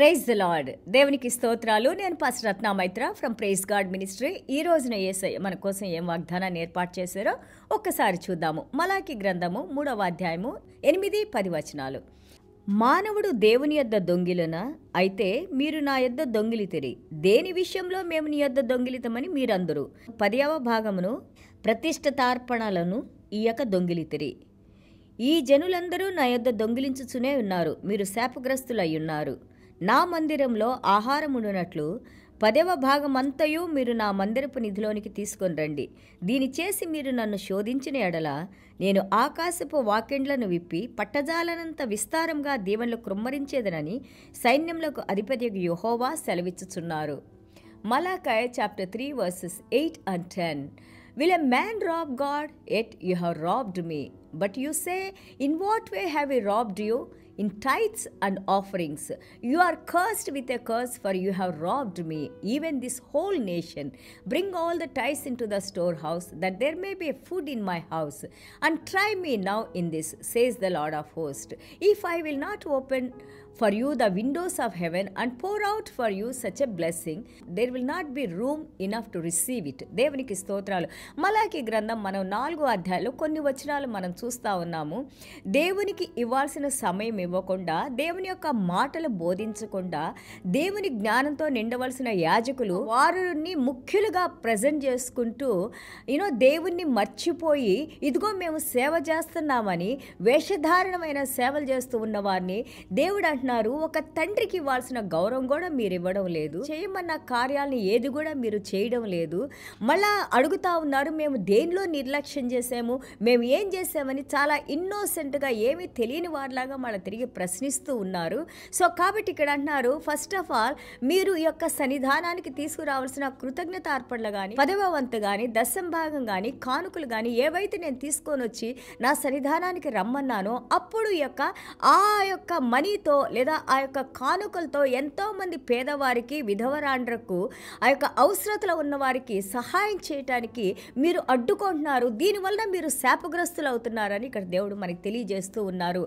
Praise the lord దేవునికి స్తోత్రాలు. నేను pass Ratna Maitra from praise God ministry ఈ రోజున ఏసై మన కోసం ఏం వాగ్దానాన్ని ఏర్పాటు చేశారో ఒక్కసారి చూద్దాము. మలాకి గ్రంథము మూడవ అధ్యాయము ఎనిమిది పది వచనాలు. మానవుడు దేవుని యొద్ద దొంగిలన అయితే మీరు నా యొద్ద దొంగిలితిరి దేని విషయంలో మేము నీ యొద్ద దొంగిలితమని మీరందరూ. పదవ భాగమును ప్రతిష్టతార్పణలను ఈయక దొంగిలితిరి ఈ జనులందరూ నా యొద్ద దొంగిలించుచునే ఉన్నారు. మీరు శాపగ్రస్తులయ్యున్నారు ఉన్నారు. నా మందిరంలో ఆహారముండునట్లు పదవ భాగమంతయు మీరు నా మందిరపు నిధిలోనికి తీసుకొని రండి దీని చేసి మీరు నన్ను శోధించిన ఎడల నేను ఆకాశపు వాకెండ్లను విప్పి పట్టజాలనంత విస్తారంగా దీవెనలు కృమ్మరించేదనని సైన్యములకు అధిపతి యుహోవా సెలవిచ్చుచున్నారు Malachi chapter 3 verses 8 and 10. Will a man rob God? Yet you have robbed me But you say, In what way have we robbed you? In tithes and offerings. You are cursed with a curse, for you have robbed me, even this whole nation. Bring all the tithes into the storehouse, that there may be food in my house. And try me now in this, says the Lord of hosts. If I will not open for you the windows of heaven and pour out for you such a blessing, there will not be room enough to receive it. దేవునికి స్తోత్రాలు మలాకి గ్రంథం మనం నాలుగో అధ్యాయంలో కొన్ని వచనాలు మనం చూస్తా ఉన్నాము. దేవునికి ఇవ్వాల్సిన సమయం ఇవ్వకుండా దేవుని యొక్క మాటలు బోధించకుండా దేవుని జ్ఞానంతో నిండవలసిన యాజకులు వారిని ముఖ్యులుగా ప్రజెంట్ చేసుకుంటూ యూనో దేవుణ్ణి మర్చిపోయి ఇదిగో మేము సేవ చేస్తున్నామని వేషధారణమైన సేవలు చేస్తూ ఉన్న వారిని దేవుడు అంటున్నారు ఒక తండ్రికి ఇవ్వాల్సిన గౌరవం కూడా మీరు ఇవ్వడం లేదు. చేయమన్న కార్యాలని ఏది కూడా మీరు చేయడం లేదు. మళ్ళా అడుగుతా ఉన్నారు మేము దేనిలో నిర్లక్ష్యం చేసాము మేము ఏం చేసామని చాలా ఇన్నోసెంట్గా ఏమీ తెలియని వారిలాగా మళ్ళీ తిరిగి ప్రశ్నిస్తూ ఉన్నారు. సో కాబట్టి ఇక్కడ అంటున్నారు ఫస్ట్ ఆఫ్ ఆల్ మీరు ఈ యొక్క సన్నిధానానికి తీసుకురావాల్సిన కృతజ్ఞత అర్పణలు కానీ పదవ వంతు కానీ దశం భాగం కానీ కానుకలు కానీ ఏవైతే నేను తీసుకొని వచ్చి నా సన్నిధానానికి రమ్మన్నానో అప్పుడు ఈ యొక్క ఆ యొక్క మనీతో లేదా ఆ యొక్క కానుకలతో ఎంతోమంది పేదవారికి విధవరాండ్రకు ఆ యొక్క అవసరతలో ఉన్నవారికి సహాయం చేయటానికి మీరు అడ్డుకుంటున్నారు. దీనివల్ల మీరు శాపగ్రస్తులు అవుతున్నారు. ఉన్నారని ఇక్కడ దేవుడు మనకి తెలియజేస్తూ ఉన్నారు.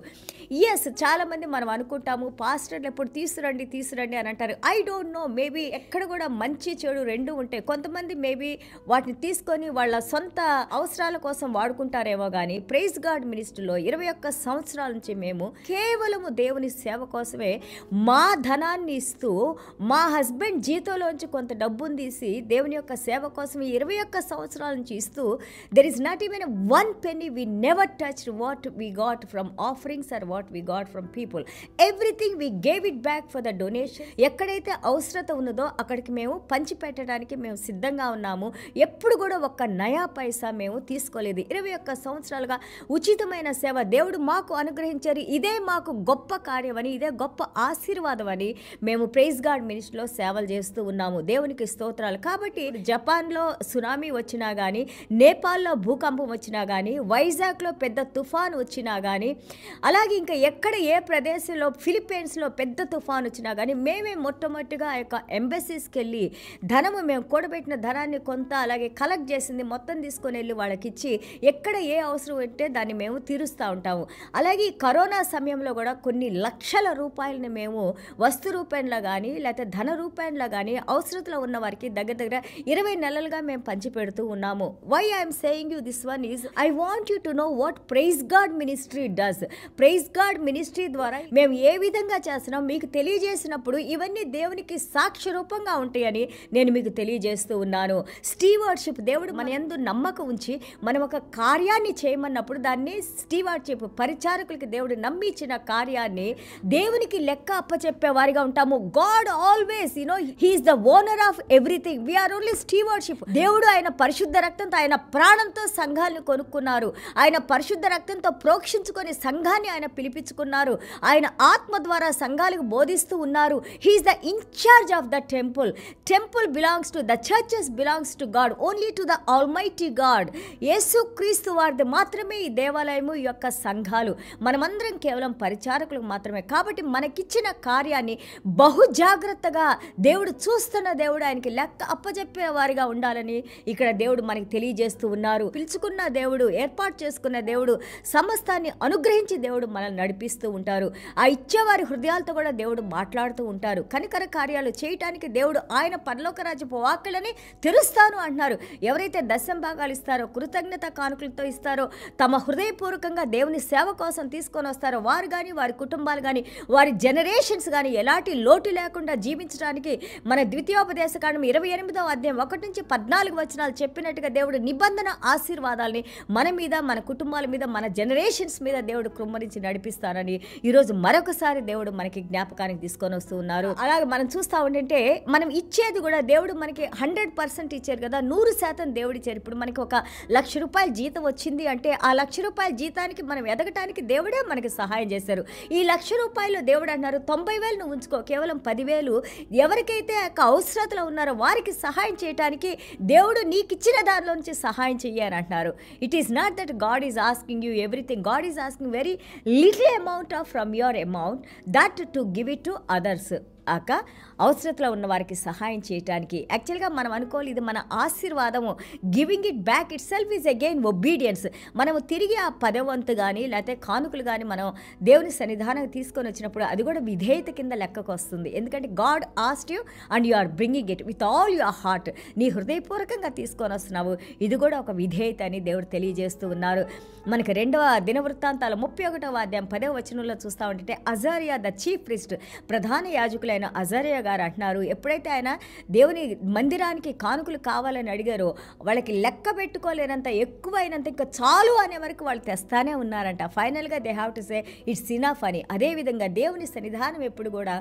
ఎస్ చాలామంది మనం అనుకుంటాము పాస్టర్లు ఎప్పుడు తీసురండి తీసురండి అని అంటారు. ఐ డోంట్ నో మేబీ ఎక్కడ కూడా మంచి చెడు రెండు ఉంటాయి కొంతమంది మేబీ వాటిని తీసుకొని వాళ్ళ సొంత అవసరాల కోసం వాడుకుంటారేమో కానీ ప్రైజ్ గాడ్ మినిస్ట్రీలో ఇరవై ఒక్క సంవత్సరాల నుంచి మేము కేవలము దేవుని సేవ కోసమే మా ధనాన్ని ఇస్తూ మా హస్బెండ్ జీతంలోంచి కొంత డబ్బును తీసి దేవుని యొక్క సేవ కోసం ఇరవై ఒక్క సంవత్సరాల నుంచి ఇస్తూ there is not even one penny we never touch what we got from offerings or what we got from people everything we gave it back for the donation ఎక్కడైతే అవసరత ఉన్నదో అక్కడికి మేము పంచిపెట్టడానికి మేము సిద్ధంగా ఉన్నాము. ఎప్పుడు కూడా ఒక్క నయా పైసా మేము తీసుకోలేదు. ఇరవై ఒక్క సంవత్సరాలుగా ఉచితమైన సేవ దేవుడు మాకు అనుగ్రహించారు. ఇదే మాకు గొప్ప కార్యమని ఇదే గొప్ప ఆశీర్వాదం అని మేము ప్రైజ్ గార్డ్ మినిస్ట్రీలో సేవలు చేస్తూ ఉన్నాము. దేవునికి స్తోత్రాలు. కాబట్టి జపాన్లో సునామీ వచ్చినా కానీ నేపాల్లో భూకంపం వచ్చినా కానీ వైజాగ్లో పెద్ద తుఫాను వచ్చినా కానీ అలాగే ఇంకా ఎక్కడ ఏ ప్రదేశంలో ఫిలిప్పీన్స్లో పెద్ద తుఫాన్ వచ్చినా కానీ మేమే మొట్టమొదటిగా ఆ యొక్క ఎంబసీస్కి వెళ్ళి ధనము మేము కూడబెట్టిన ధనాన్ని కొంత అలాగే కలెక్ట్ చేసింది మొత్తం తీసుకొని వెళ్ళి వాళ్ళకి ఇచ్చి ఎక్కడ ఏ అవసరం ఉంటే దాన్ని మేము తీరుస్తూ ఉంటాము. అలాగే ఈ కరోనా సమయంలో కూడా కొన్ని లక్షల రూపాయలని మేము వస్తు రూపంలో కానీ లేకపోతే ధన రూపంలో కానీ అవసరతలో ఉన్న వారికి దగ్గర దగ్గర ఇరవై నెలలుగా మేము పంచిపెడుతూ ఉన్నాము. Why I'm saying you this one is I want you to know what praise God ministry does. Praise God ministry ద్వారా మేము ఏ విధంగా చేస్తున్నాం మీకు తెలియజేసినప్పుడు ఇవన్నీ దేవునికి సాక్ష్య రూపంగా ఉంటాయని నేను మీకు తెలియజేస్తూ ఉన్నాను. స్టీవర్డ్షిప్ దేవుడు మన ఎందు నమ్మకం ఉంచి మనం ఒక కార్యాన్ని చేయమన్నప్పుడు దాన్ని స్టీవర్షిప్ పరిచారకులకి దేవుడు నమ్మి ఇచ్చిన కార్యాన్ని దేవునికి లెక్క అప్పచెప్పే వారిగా ఉంటాము. God always you know he is the owner of everything. We are only stewardship దేవుడు ఆయన పరిశుద్ధ రక్తంతో ఆయన ప్రాణంతో సంఘాలను కొనుక్కున్నారు. ఆయన పరిశుద్ధ రక్తంతో ప్రోక్షించుకొని సంఘాన్ని ఆయన పిలిపించుకున్నారు. ఆయన ఆత్మ ద్వారా సంఘాలకు బోధిస్తూ ఉన్నారు. He is the incharge of the temple temple belongs to the churches belongs to God only to the almighty God Yesu Kristu వారిది మాత్రమే ఈ దేవాలయము ఈ యొక్క సంఘాలు. మనమందరం కేవలం పరిచారకులకు మాత్రమే. కాబట్టి మనకిచ్చిన కార్యాన్ని బహు జాగ్రత్తగా దేవుడు చూస్తున్న దేవుడు ఆయనకి లెక్క అప్పజెప్పే వారిగా ఉండాలని ఇక్కడ దేవుడు మనకి తెలియజేస్తూ ఉన్నారు. పిలుచుకున్న దేవుడు ఏర్పాటు చేసుకున్న చేసుకున్న దేవుడు సమస్తాన్ని అనుగ్రహించి దేవుడు మనల్ని నడిపిస్తూ ఉంటారు. ఆ ఇచ్చేవారి హృదయాలతో కూడా దేవుడు మాట్లాడుతూ ఉంటారు. కనికర కార్యాలు చేయటానికి దేవుడు ఆయన పరలోక వాక్కులని తెరుస్తాను అంటున్నారు. ఎవరైతే దశం భాగాలు ఇస్తారో కృతజ్ఞత కానుకలతో ఇస్తారో తమ హృదయపూర్వకంగా దేవుని సేవ కోసం తీసుకొని వస్తారో వారు కానీ వారి కుటుంబాలు కానీ వారి జనరేషన్స్ కానీ ఎలాంటి లోటు లేకుండా జీవించడానికి మన ద్వితీయోపదేశ కాండం ఇరవై ఎనిమిదవ అధ్యాయం ఒకటి నుంచి పద్నాలుగు వచనాలు చెప్పినట్టుగా దేవుడు నిబంధన ఆశీర్వాదాలని మన మీద మన కుటుంబాల మీద మన జనరేషన్స్ మీద దేవుడు కృమ్మరించి నడిపిస్తారని ఈరోజు మరొకసారి దేవుడు మనకి జ్ఞాపకానికి తీసుకొని వస్తూ ఉన్నారు. అలాగే మనం చూస్తా ఉంటే మనం ఇచ్చేది కూడా దేవుడు మనకి హండ్రెడ్ పర్సెంట్ ఇచ్చారు కదా నూరు శాతం దేవుడు ఇచ్చారు. ఇప్పుడు మనకి ఒక లక్ష రూపాయల జీతం వచ్చింది అంటే ఆ లక్ష రూపాయల జీతానికి మనం ఎదగటానికి దేవుడే మనకి సహాయం చేశారు. ఈ లక్ష రూపాయలు దేవుడు అన్నారు తొంభై వేలు నువ్వు ఉంచుకో కేవలం పదివేలు ఎవరికైతే ఒక యొక్క అవసరతలో ఉన్నారో వారికి సహాయం చేయటానికి దేవుడు నీకు ఇచ్చిన దానిలో నుంచి సహాయం చెయ్యారంటున్నారు it is not that God is is asking you everything. God is asking very little amount of from your amount that to give it to others. ఆక అవసరతలో ఉన్న వారికి సహాయం చేయటానికి. యాక్చువల్గా మనం అనుకోవాలి ఇది మన ఆశీర్వాదము. Giving it back itself is again obedience మనము తిరిగి ఆ పదవంతు కానీ లేకపోతే కానుకలు కానీ మనం దేవుని సన్నిధానం తీసుకొని వచ్చినప్పుడు అది కూడా విధేయత కింద లెక్కకు వస్తుంది. ఎందుకంటే God asked you and you are bringing it with all your heart నీ హృదయపూర్వకంగా తీసుకొని వస్తున్నావు. ఇది కూడా ఒక విధేయత అని దేవుడు తెలియజేస్తూ ఉన్నారు. మనకి రెండవ దినవృత్తాంతాల ముప్పై ఒకటవ అధ్యాయం పదవ వచనంలో చూస్తూ ఉంటే అజారియా ద చీఫ్ ప్రిస్ట్ ప్రధాన యాజకులైన అజరియా గారు అంటున్నారు. ఎప్పుడైతే ఆయన దేవుని మందిరానికి కానుకలు కావాలని అడిగారో వాళ్ళకి లెక్క పెట్టుకోలేనంత ఎక్కువైనంత ఇంకా చాలు అనే వరకు వాళ్ళు తెస్తానే ఉన్నారంట. ఫైనల్గా they have to say it's enough అని. అదేవిధంగా దేవుని సన్నిధానం ఎప్పుడు కూడా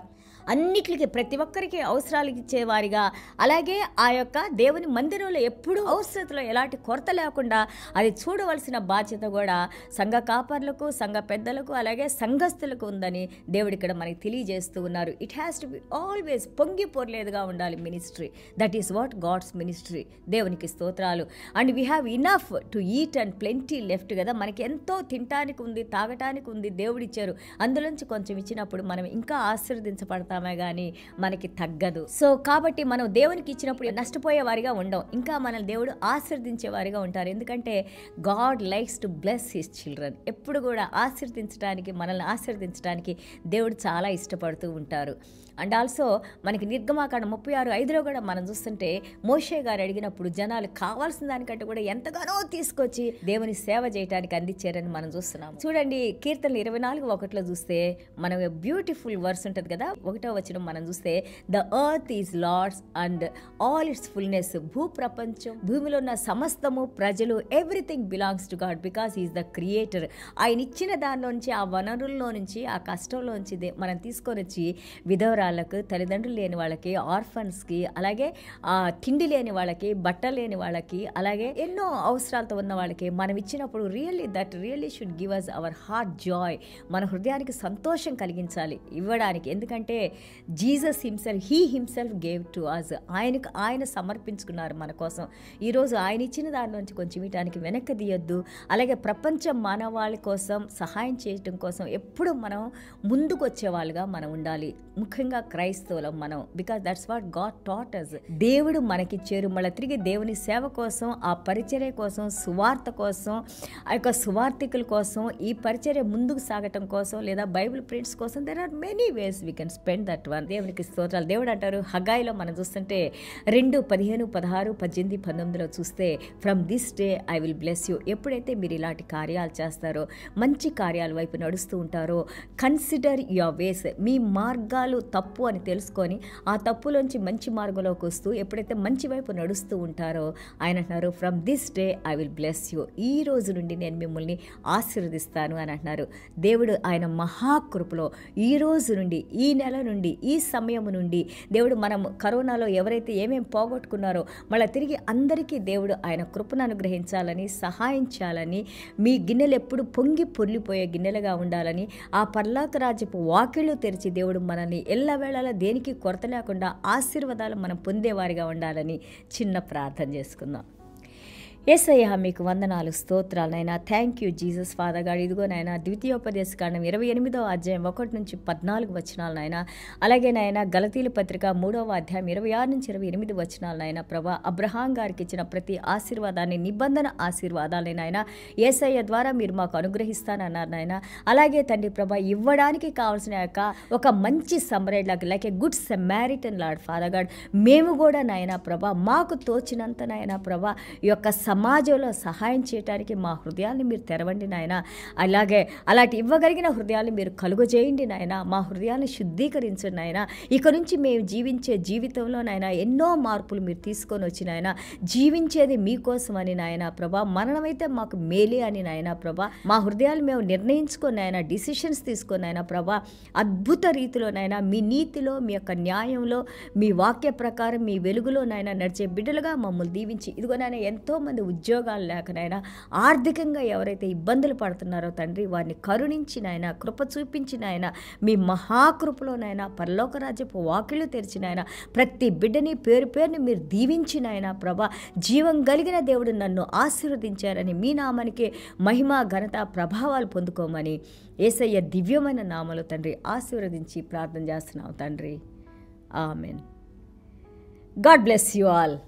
అన్నిటికీ ప్రతి ఒక్కరికి అవసరాలు ఇచ్చేవారిగా. అలాగే ఆ యొక్క దేవుని మందిరంలో ఎప్పుడూ అవసరతలో ఎలాంటి కొరత లేకుండా అది చూడవలసిన బాధ్యత కూడా సంఘ కాపర్లకు సంఘ పెద్దలకు అలాగే సంఘస్థులకు ఉందని దేవుడు ఇక్కడ మనకి తెలియజేస్తూ ఉన్నారు. It has to be always పొంగి పొరలేదుగా ఉండాలి ministry. That is what God's ministry దేవునికి స్తోత్రాలు. And we have enough to eat and plenty left కదా. మనకి ఎంతో తినటానికి ఉంది తాగటానికి ఉంది దేవుడిచ్చారు. అందులోంచి కొంచెం ఇచ్చినప్పుడు మనం ఇంకా ఆశీర్వదించబడతాం. ఆశీర్వదించబడతామే కానీ మనకి తగ్గదు. సో కాబట్టి మనం దేవునికి ఇచ్చినప్పుడు నష్టపోయే వారిగా ఉండం. ఇంకా మన దేవుడు ఆశీర్దించే వారిగా ఉంటారు. ఎందుకంటే God likes to bless his children. ఎప్పుడు కూడా ఆశీర్దించడానికి మనల్ని ఆశీర్దించడానికి దేవుడు చాలా ఇష్టపడుతూ ఉంటారు. అండ్ ఆల్సో మనకి నిర్గమాకాండ ముప్పై ఆరు ఐదులో కూడా మనం చూస్తుంటే మోషే గారు అడిగినప్పుడు జనాలు కావాల్సిన దానికంటే కూడా ఎంతగానో తీసుకొచ్చి దేవుని సేవ చేయడానికి అందించారని మనం చూస్తున్నాం చూడండి కీర్తనలు ఇరవై నాలుగు ఒకటిలో చూస్తే మనం బ్యూటిఫుల్ వర్స్ ఉంటుంది కదా ఒకటో వచ్చిన మనం చూస్తే the earth is Lord's and all its fullness భూ ప్రపంచం భూమిలో ఉన్న సమస్తము ప్రజలు everything belongs to God because is the creator ఆయన ఇచ్చిన దానిలో నుంచి ఆ వనరుల్లో నుంచి ఆ కష్టంలో నుంచి మనం తీసుకొని వచ్చి వాళ్ళకు తల్లిదండ్రులు లేని వాళ్ళకి ఆర్ఫన్స్కి అలాగే తిండి లేని వాళ్ళకి బట్ట లేని వాళ్ళకి అలాగే ఎన్నో అవసరాలతో ఉన్న వాళ్ళకి మనం ఇచ్చినప్పుడు really that really should give us our heart joy మన హృదయానికి సంతోషం కలిగించాలి ఇవ్వడానికి. ఎందుకంటే Jesus himself he himself gave to us ఆయనకు ఆయన సమర్పించుకున్నారు మన కోసం. ఈరోజు ఆయన ఇచ్చిన దానిలోంచి కొంచెం ఇవ్వడానికి వెనక్కి తీయొద్దు. అలాగే ప్రపంచ మానవాళి కోసం సహాయం చేయటం కోసం ఎప్పుడు మనం ముందుకు వచ్చేవాళ్ళుగా మనం ఉండాలి. ముఖ్యంగా క్రైస్తవులం మనం. Because that's what God taught us దేవుడు మనకిచ్చారు. మళ్ళీ తిరిగి దేవుని సేవ కోసం ఆ పరిచర్య కోసం సువార్త కోసం ఆ యొక్క సువార్థికుల కోసం ఈ పరిచర్య ముందుకు సాగటం కోసం లేదా బైబిల్ ప్రింట్స్ కోసం there are many ways we can spend that one దేవునికి స్తోత్రాలు. దేవుడు అంటారు హగాయిలో మనం చూస్తుంటే రెండు పదిహేను పదహారు పద్దెనిమిది పంతొమ్మిదిలో చూస్తే from this day I will bless you ఎప్పుడైతే మీరు ఇలాంటి కార్యాలు చేస్తారో మంచి కార్యాల వైపు నడుస్తూ ఉంటారో కన్సిడర్ యువర్ వేస్ మీ మార్గాలు తప్పు తప్పు అని తెలుసుకొని ఆ తప్పులోంచి మంచి మార్గంలోకి వస్తూ ఎప్పుడైతే మంచి వైపు నడుస్తూ ఉంటారో ఆయన అంటున్నారు from this day I will bless you ఈ రోజు నుండి నేను మిమ్మల్ని ఆశీర్వదిస్తాను అని అంటున్నారు. దేవుడు ఆయన మహాకృపలో ఈ రోజు నుండి ఈ నెల నుండి ఈ సమయం నుండి దేవుడు మనం కరోనాలో ఎవరైతే ఏమేమి పోగొట్టుకున్నారో మళ్ళీ తిరిగి అందరికీ దేవుడు ఆయన కృపను అనుగ్రహించాలని సహాయించాలని మీ గిన్నెలు ఎప్పుడు పొంగి పొర్లిపోయే గిన్నెలుగా ఉండాలని ఆ పర్లాక రాజ్యపు వాకిళ్ళు తెరిచి దేవుడు మనల్ని ఎల్లవేళలా దేనికి కొరత లేకుండా ఆశీర్వాదాలు మనం పొందేవారిగా ఉండాలని చిన్న ప్రార్థన చేసుకుందాం. ఏసయ్య మీకు వందనాలు స్తోత్రాలనైనా. థ్యాంక్ యూ జీసస్ ఫాదర్ గారు ఇదిగో నాయన ద్వితీయోపదేశ కాండం ఇరవై ఎనిమిదో అధ్యాయం ఒకటి నుంచి పద్నాలుగు వచనాలు నాయన అలాగే నాయన గలతీల పత్రిక మూడవ అధ్యాయం ఇరవై ఆరు నుంచి ఇరవై ఎనిమిది వచనాలు నాయన ప్రభా అబ్రహాం గారికి ఇచ్చిన ప్రతి ఆశీర్వాదాన్ని నిబంధన ఆశీర్వాదాలని నాయన. ఏసయ్య ద్వారా మీరు మాకు అనుగ్రహిస్తానన్నారు నాయన అలాగే తండ్రి ప్రభా ఇవ్వడానికి కావాల్సిన యొక్క ఒక మంచి సమరేడ్ లాగా like a good Samaritan Lord father God మేము కూడా నాయన ప్రభా మాకు తోచినంత నాయన ప్రభా ఈ యొక్క సమాజంలో సహాయం చేయడానికి మా హృదయాన్ని మీరు తెరవండి నాయన. అలాగే అలాంటి ఇవ్వగలిగిన హృదయాన్ని మీరు కలుగజేయండి నాయన. మా హృదయాన్ని శుద్ధీకరించండి నాయన. ఇక నుంచి మేము జీవించే జీవితంలో నాయన ఎన్నో మార్పులు మీరు తీసుకొని వచ్చి నాయన జీవించేది మీకోసం అని నాయన ప్రభా మరణమైతే మాకు మేలే అని నాయన ప్రభా మా హృదయాలు మేము నిర్ణయించుకొని నాయన డిసిషన్స్ తీసుకొని నాయన ప్రభా అద్భుత రీతిలో నాయన మీ నీతిలో మీ యొక్క న్యాయంలో మీ వాక్య ప్రకారం మీ వెలుగులో నాయన నడిచే బిడ్డలుగా మమ్మల్ని దీవించి. ఇదిగో నాయన ఎంతోమంది ఉద్యోగాలు లేకనైనా ఆర్థికంగా ఎవరైతే ఇబ్బందులు పడుతున్నారో తండ్రి వారిని కరుణించినైనా కృప చూపించి మీ మహాకృపలోనైనా పరలోకరాజ్యపు వాకిళ్ళు తెరిచినాయన ప్రతి బిడ్డని పేరు పేరుని మీరు దీవించినైనా ప్రభా జీవం కలిగిన దేవుడు నన్ను ఆశీర్వదించారని మీ నామానికి మహిమ ఘనత ప్రభావాలు పొందుకోమని ఏసయ్య దివ్యమైన నామలు తండ్రి ఆశీర్వదించి ప్రార్థన చేస్తున్నాం తండ్రి. Amen. God bless you all.